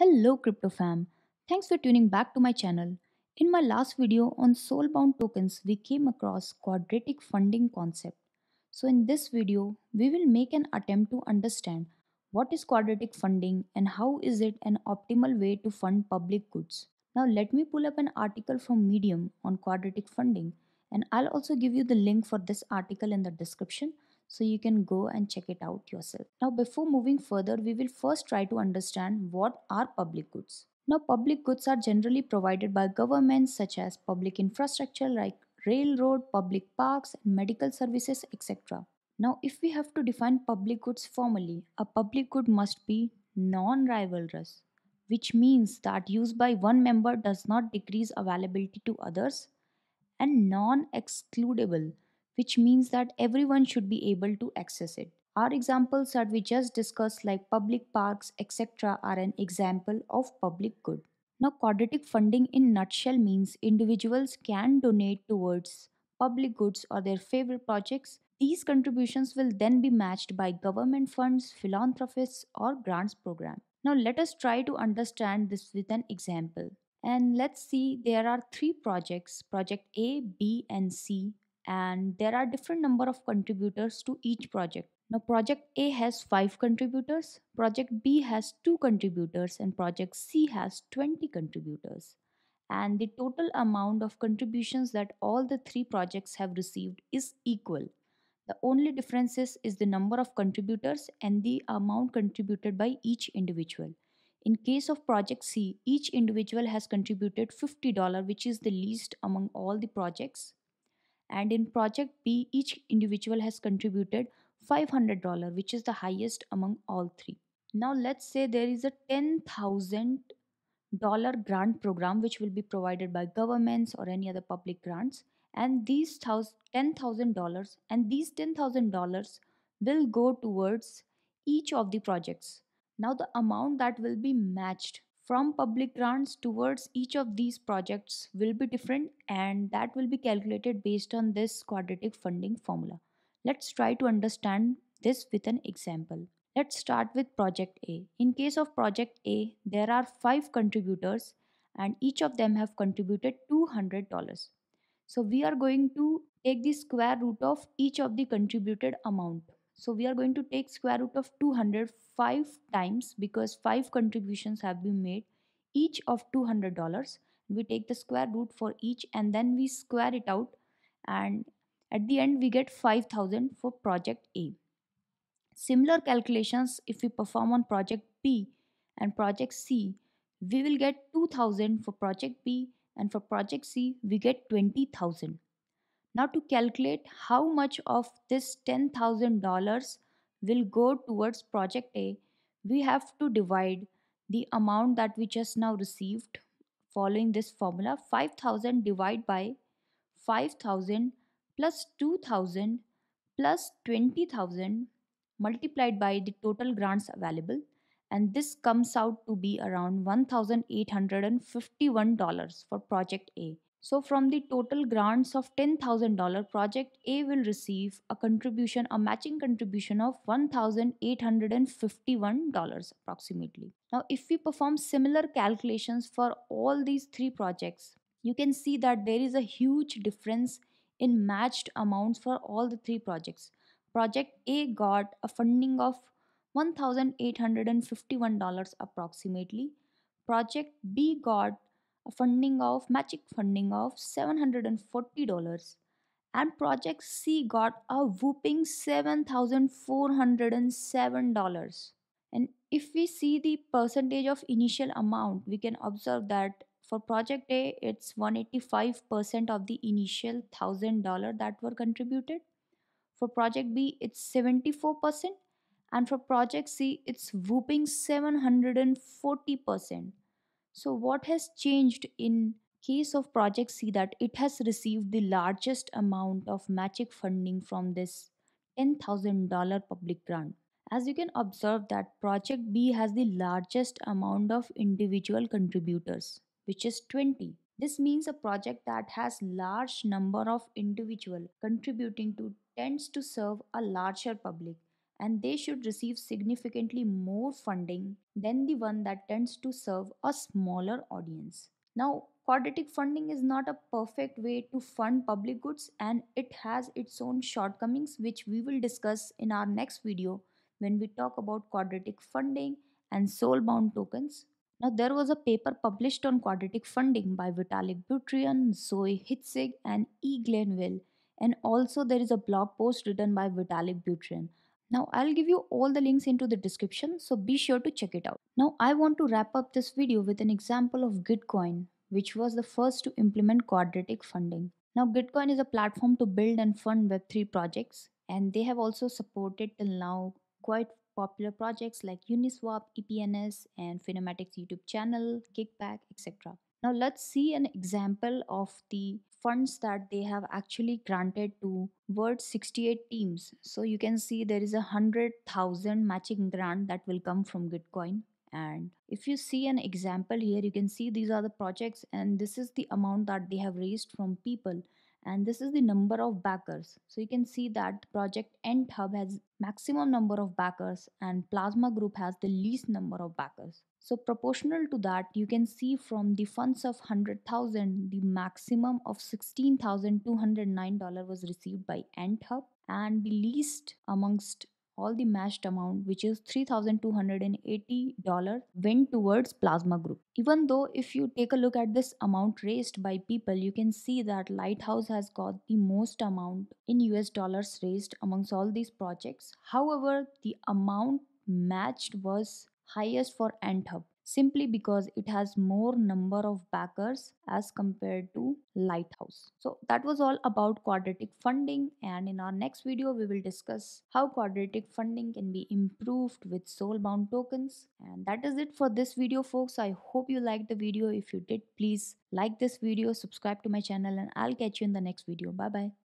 Hello crypto fam. Thanks for tuning back to my channel. In my last video on soulbound tokens, we came across quadratic funding concept. So in this video, we will make an attempt to understand what is quadratic funding and how is it an optimal way to fund public goods. Now let me pull up an article from Medium on quadratic funding and I'll also give you the link for this article in the description so you can go and check it out yourself. Now before moving further, we will first try to understand what are public goods. Now public goods are generally provided by governments such as public infrastructure like railroad, public parks, medical services, etc. Now if we have to define public goods formally, a public good must be non-rivalrous, which means that use by one member does not decrease availability to others and non-excludable which means that everyone should be able to access it. Our examples that we just discussed, like public parks, etc., are an example of public good. Now, quadratic funding in nutshell means individuals can donate towards public goods or their favorite projects. These contributions will then be matched by government funds, philanthropists, or grants program. Now, let us try to understand this with an example. And let's see, there are three projects project A, B, and C and there are different number of contributors to each project. Now project A has 5 contributors, project B has 2 contributors and project C has 20 contributors. And the total amount of contributions that all the three projects have received is equal. The only difference is, is the number of contributors and the amount contributed by each individual. In case of project C, each individual has contributed $50 which is the least among all the projects and in project B each individual has contributed $500 which is the highest among all three. Now let's say there is a $10,000 grant program which will be provided by governments or any other public grants and these $10,000 and these $10,000 will go towards each of the projects. Now the amount that will be matched from public grants towards each of these projects will be different and that will be calculated based on this quadratic funding formula. Let's try to understand this with an example. Let's start with project A. In case of project A, there are 5 contributors and each of them have contributed $200. So we are going to take the square root of each of the contributed amount. So we are going to take square root of 200 5 times because 5 contributions have been made each of $200 we take the square root for each and then we square it out and at the end we get 5000 for project A. Similar calculations if we perform on project B and project C we will get 2000 for project B and for project C we get 20000. Now to calculate how much of this $10,000 will go towards project A, we have to divide the amount that we just now received following this formula 5000 divided by 5000 plus 2000 plus 20000 multiplied by the total grants available. And this comes out to be around $1851 for project A so from the total grants of $10,000, Project A will receive a contribution, a matching contribution of $1,851 approximately. Now, if we perform similar calculations for all these three projects, you can see that there is a huge difference in matched amounts for all the three projects. Project A got a funding of $1,851 approximately. Project B got a funding of magic funding of $740 and project C got a whooping $7,407 and if we see the percentage of initial amount we can observe that for project A it's 185% of the initial $1000 that were contributed. For project B it's 74% and for project C it's whooping 740% so what has changed in case of project C that it has received the largest amount of magic funding from this $10,000 public grant. As you can observe that project B has the largest amount of individual contributors which is 20. This means a project that has large number of individual contributing to tends to serve a larger public and they should receive significantly more funding than the one that tends to serve a smaller audience. Now, quadratic funding is not a perfect way to fund public goods and it has its own shortcomings, which we will discuss in our next video when we talk about quadratic funding and soul-bound tokens. Now, there was a paper published on quadratic funding by Vitalik Buterin, Zoe Hitzig, and E. Glen Weyl, and also there is a blog post written by Vitalik Buterin. Now, I'll give you all the links into the description, so be sure to check it out. Now, I want to wrap up this video with an example of Gitcoin, which was the first to implement quadratic funding. Now, Gitcoin is a platform to build and fund Web3 projects, and they have also supported till now quite popular projects like Uniswap, EPNS, and Finematics YouTube channel, Kickback, etc. Now, let's see an example of the funds that they have actually granted to World 68 teams. So you can see there is a hundred thousand matching grant that will come from Gitcoin. And if you see an example here, you can see these are the projects, and this is the amount that they have raised from people and this is the number of backers. So you can see that project Ant Hub has maximum number of backers and plasma group has the least number of backers. So proportional to that you can see from the funds of 100000 the maximum of $16209 was received by Ant Hub and the least amongst all the matched amount which is $3280 went towards plasma group. Even though if you take a look at this amount raised by people you can see that lighthouse has got the most amount in us dollars raised amongst all these projects. However the amount matched was highest for ant hub simply because it has more number of backers as compared to Lighthouse. So that was all about quadratic funding and in our next video we will discuss how quadratic funding can be improved with soulbound tokens and that is it for this video folks. I hope you liked the video. If you did please like this video, subscribe to my channel and I'll catch you in the next video. Bye bye.